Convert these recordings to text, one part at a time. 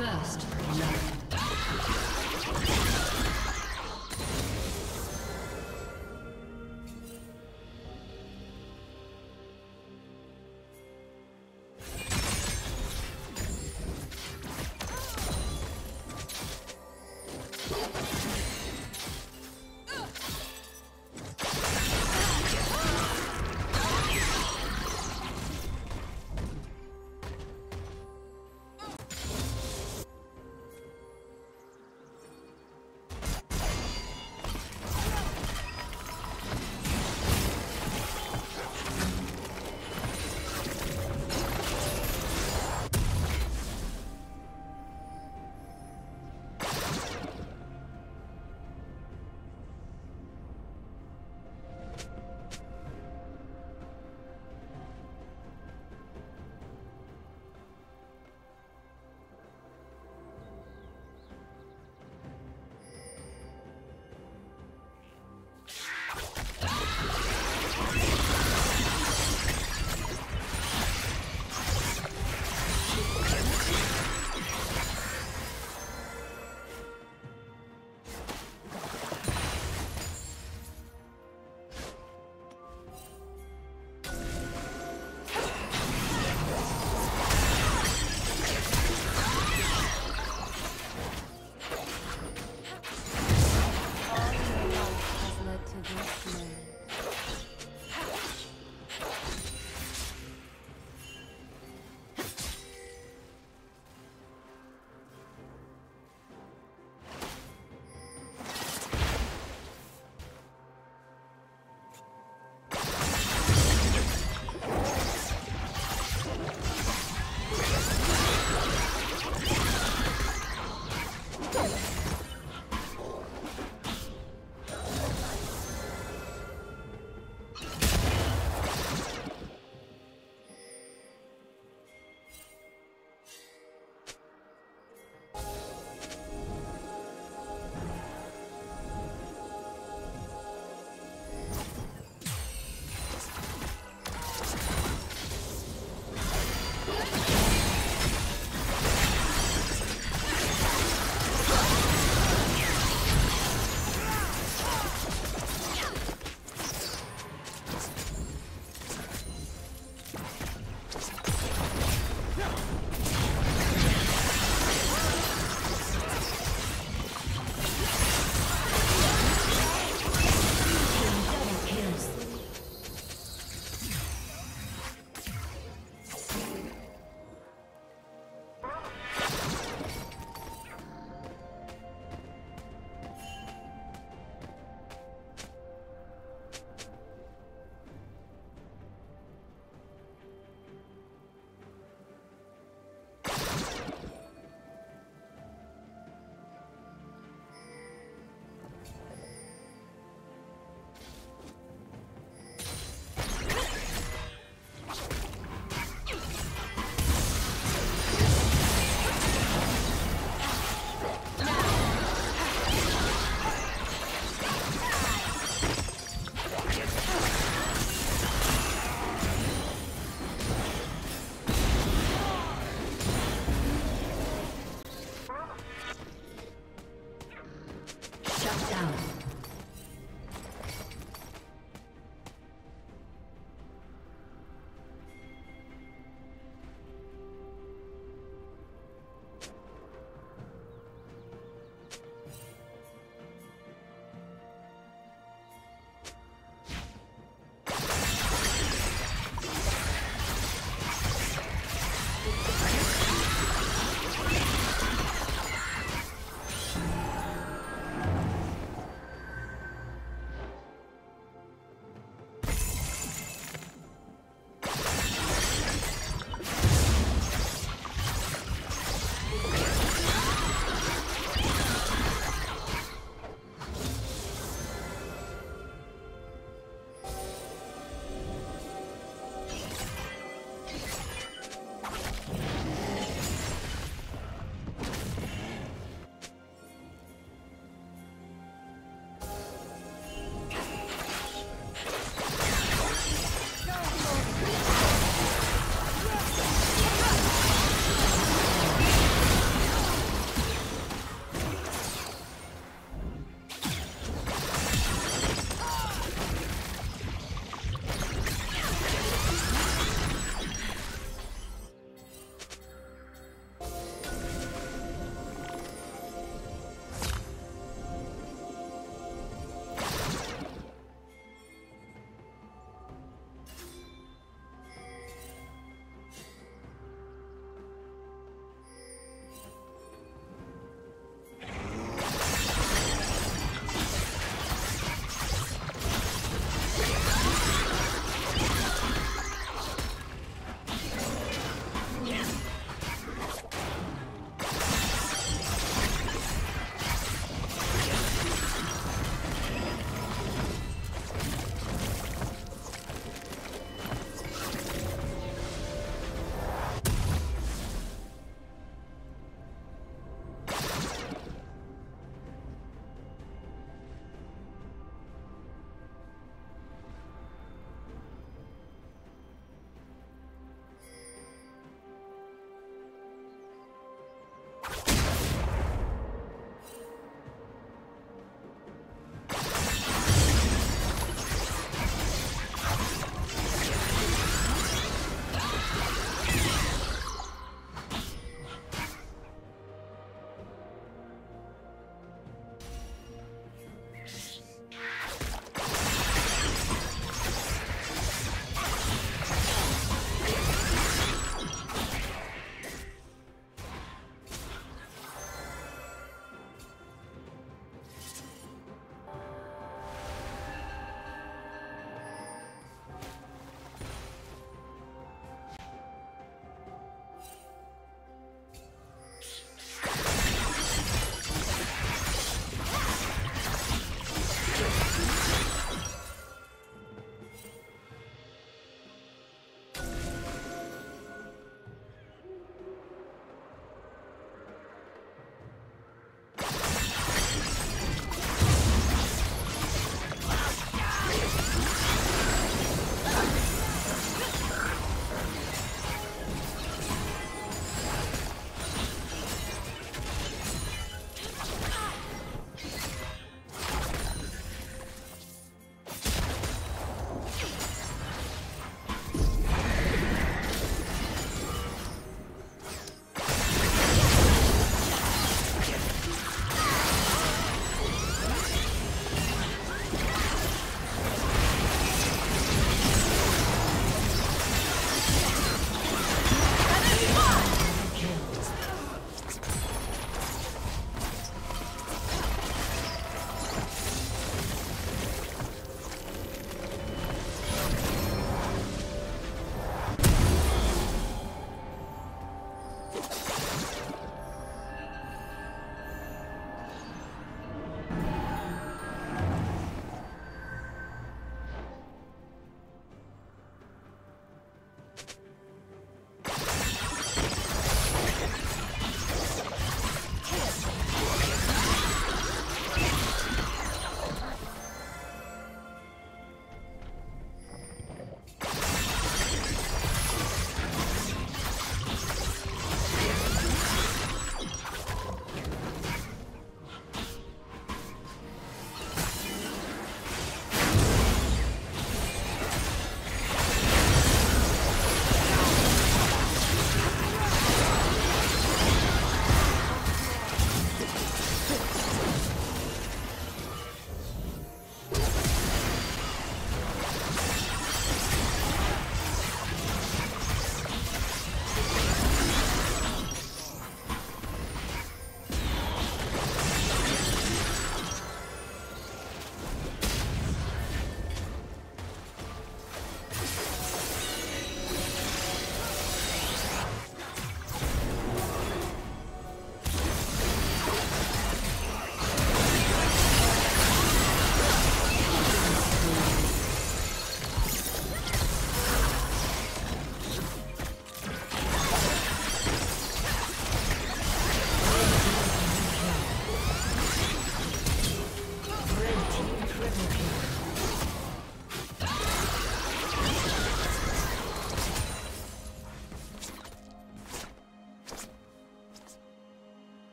First blood.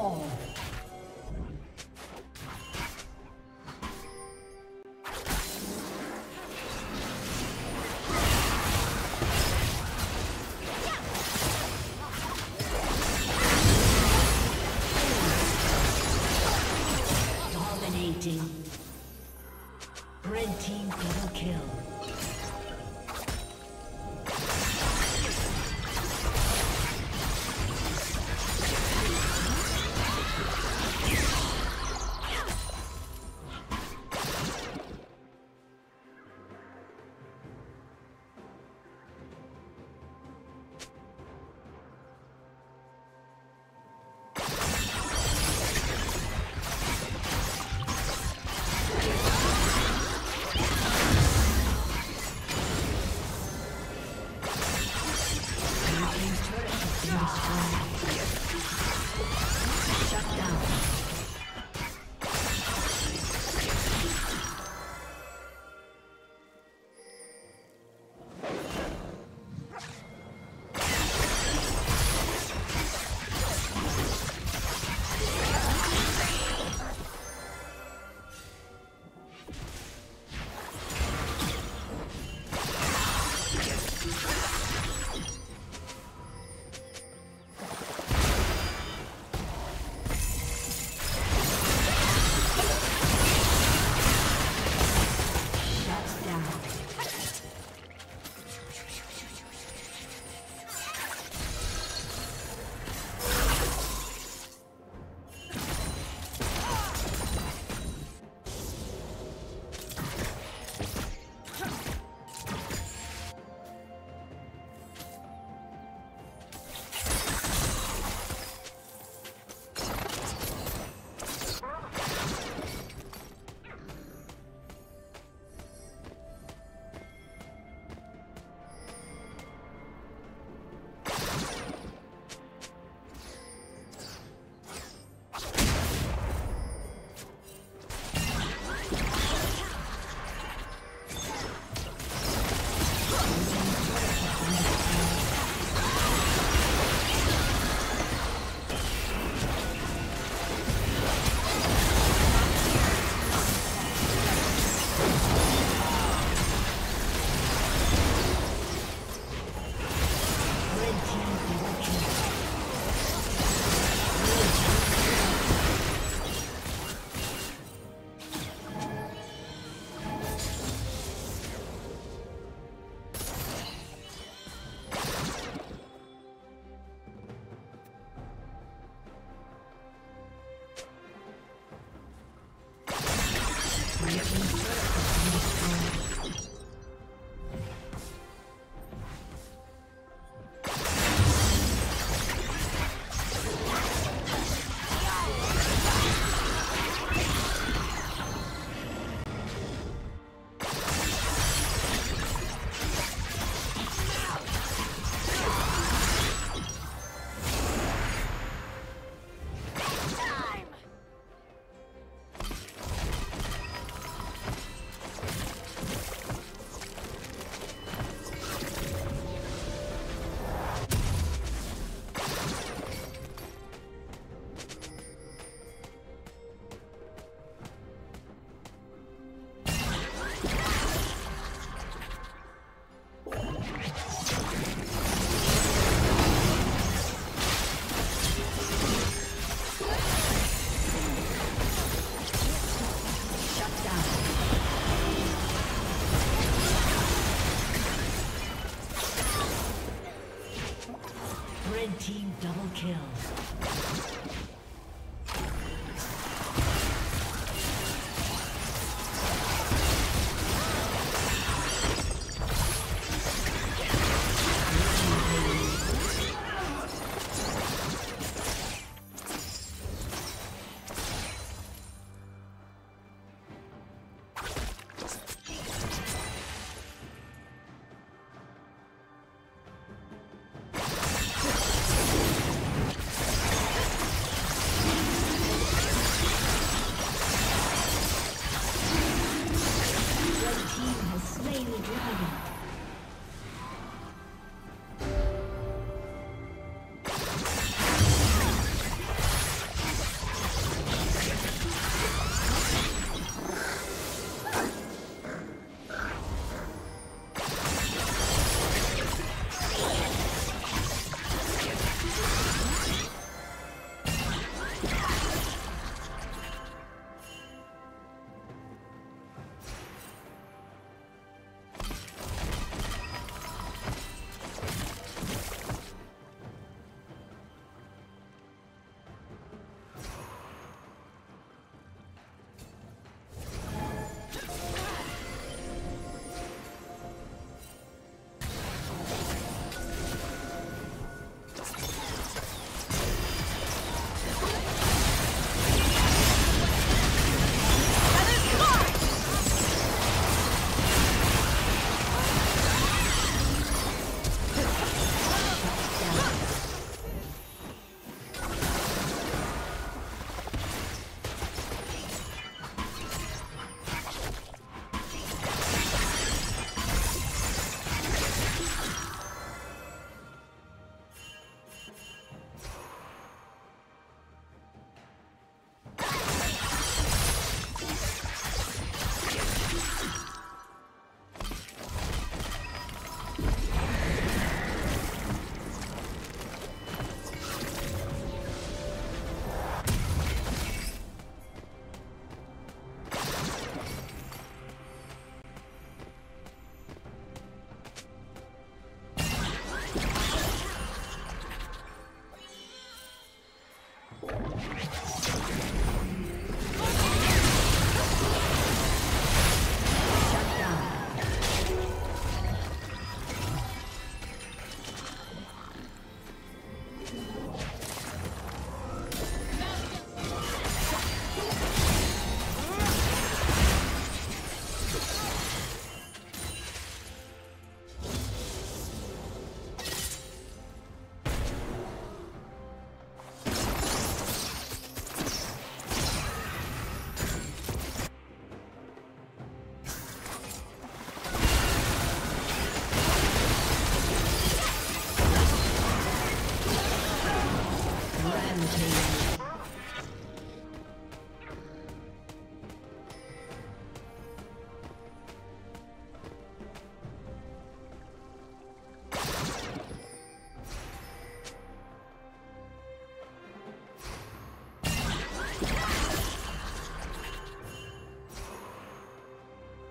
Fall. dragon.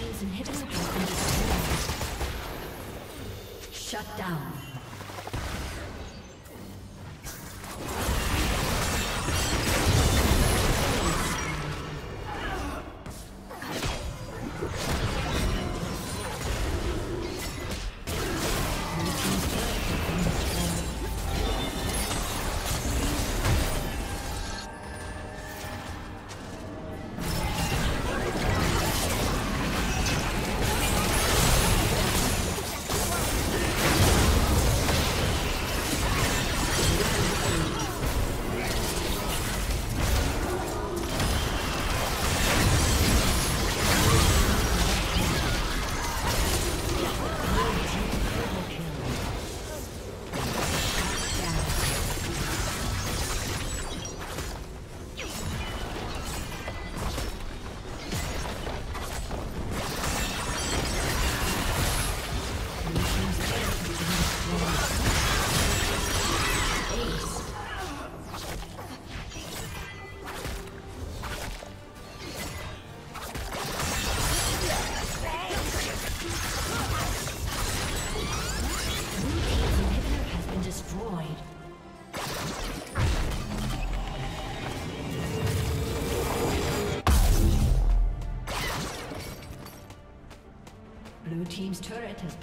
Team's inhibitor has been destroyed. Shut down.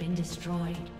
Been destroyed.